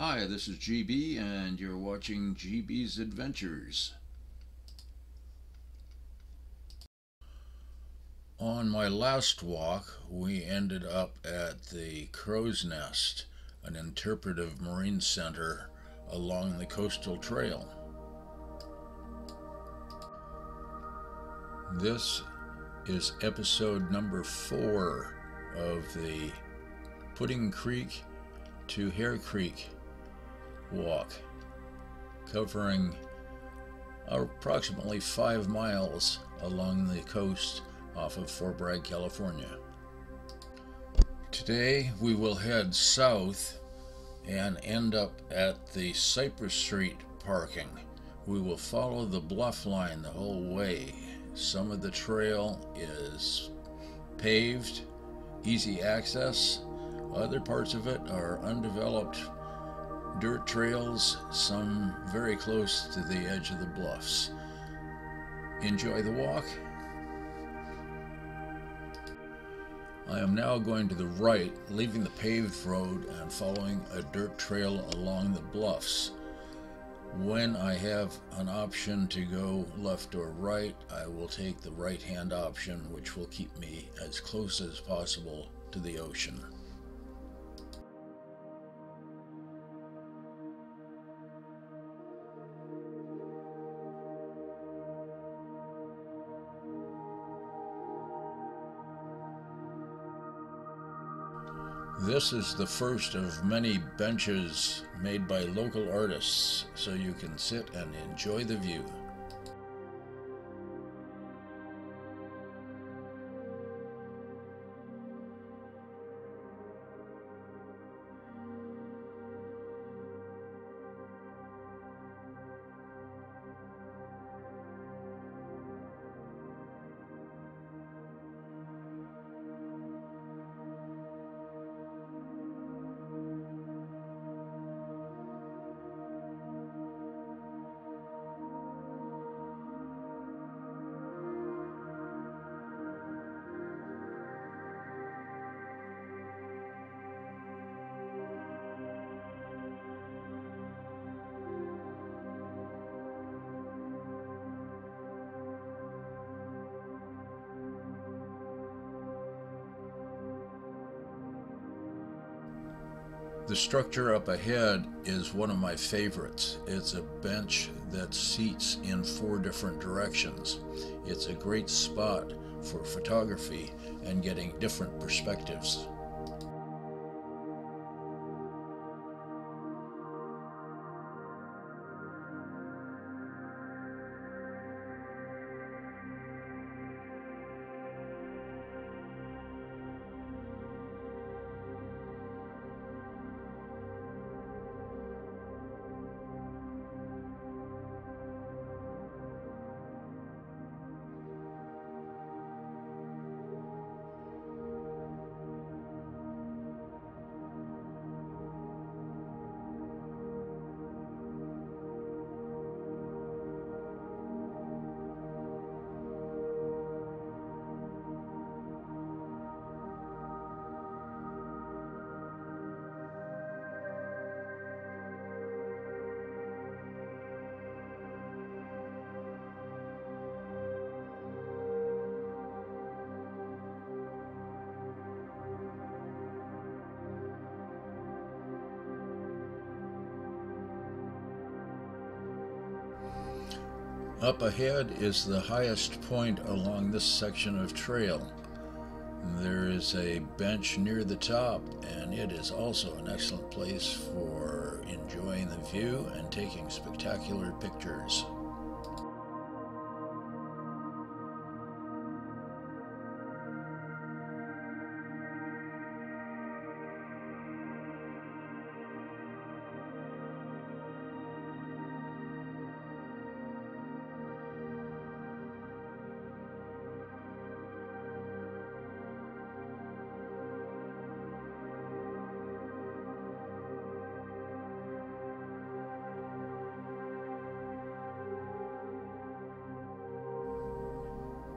Hi, this is Gee Bee, and you're watching Gee Bee's Adventures. On my last walk, we ended up at the Crow's Nest, an interpretive marine center along the coastal trail. This is episode number four of the Pudding Creek to Hare Creek walk, covering approximately five miles along the coast off of Fort Bragg, California. Today we will head south and end up at the Cypress Street parking. We will follow the bluff line the whole way. Some of the trail is paved, easy access. Other parts of it are undeveloped dirt trails, some very close to the edge of the bluffs. Enjoy the walk. I am now going to the right, leaving the paved road and following a dirt trail along the bluffs. When I have an option to go left or right, I will take the right hand option, which will keep me as close as possible to the ocean. This is the first of many benches made by local artists so you can sit and enjoy the view. The structure up ahead is one of my favorites. It's a bench that seats in four different directions. It's a great spot for photography and getting different perspectives. Up ahead is the highest point along this section of trail. There is a bench near the top, and it is also an excellent place for enjoying the view and taking spectacular pictures.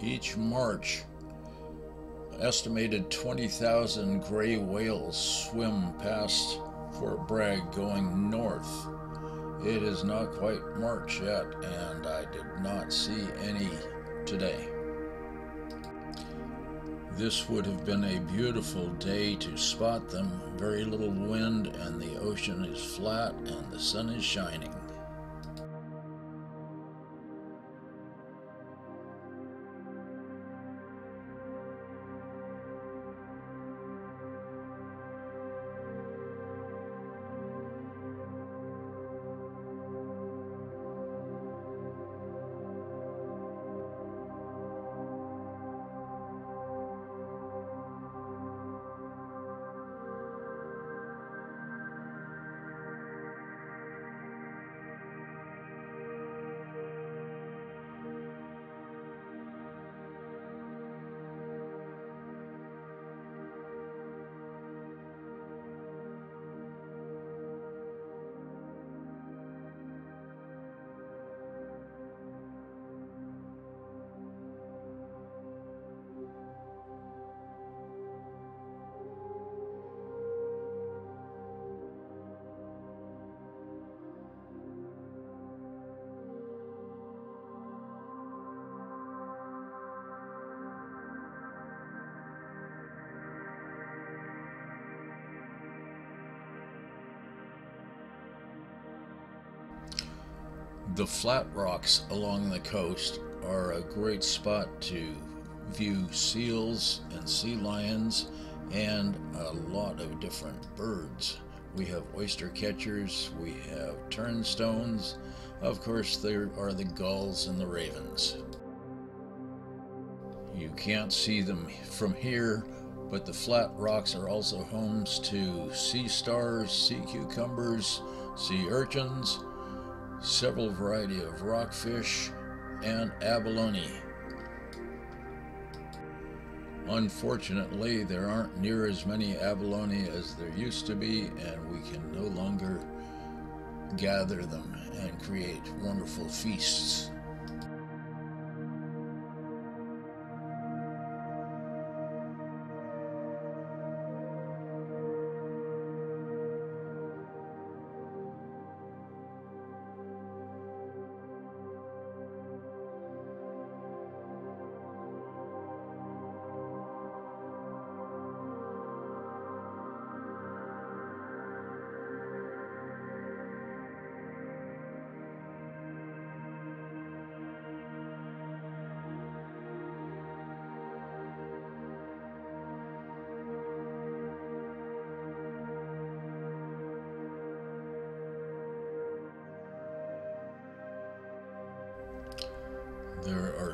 Each March, estimated 20,000 gray whales swim past Fort Bragg going north. It is not quite March yet, and I did not see any today. This would have been a beautiful day to spot them. Very little wind, and the ocean is flat, and the sun is shining. The flat rocks along the coast are a great spot to view seals and sea lions and a lot of different birds. We have oyster catchers, we have turnstones, of course, there are the gulls and the ravens. You can't see them from here, but the flat rocks are also homes to sea stars, sea cucumbers, sea urchins, several variety of rockfish, and abalone. Unfortunately, there aren't near as many abalone as there used to be, and we can no longer gather them and create wonderful feasts.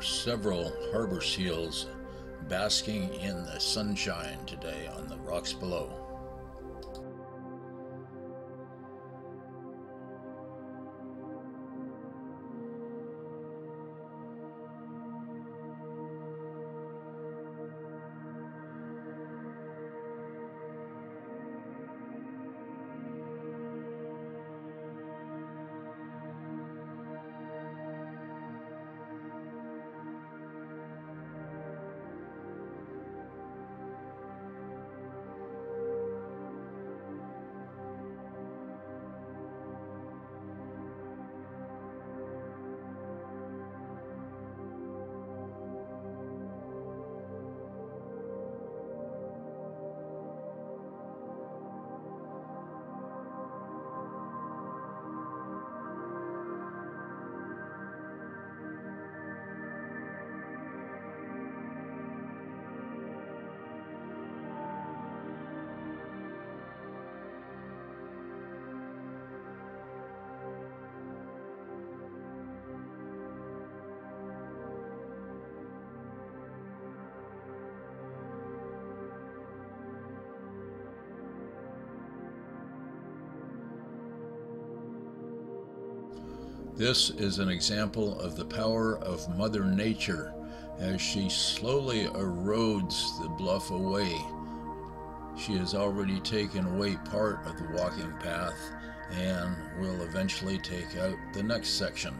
Several harbor seals basking in the sunshine today on the rocks below. This is an example of the power of Mother Nature as she slowly erodes the bluff away. She has already taken away part of the walking path and will eventually take out the next section.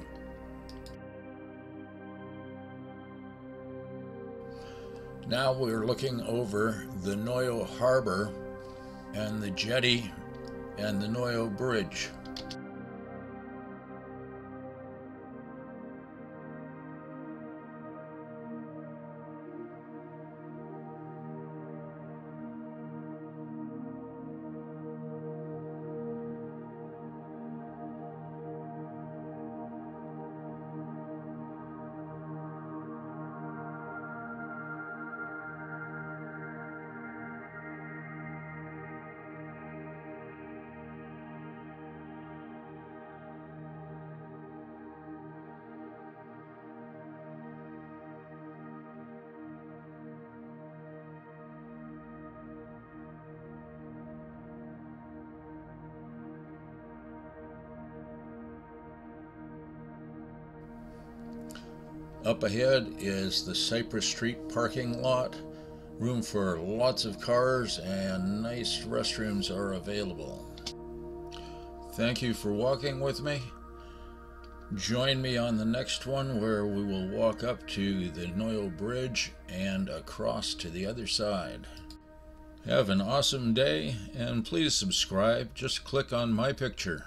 Now we're looking over the Noyo Harbor and the jetty and the Noyo Bridge. Up ahead is the Cypress Street parking lot. Room for lots of cars and nice restrooms are available. Thank you for walking with me. Join me on the next one where we will walk up to the Noyo Bridge and across to the other side. Have an awesome day and please subscribe. Just click on my picture.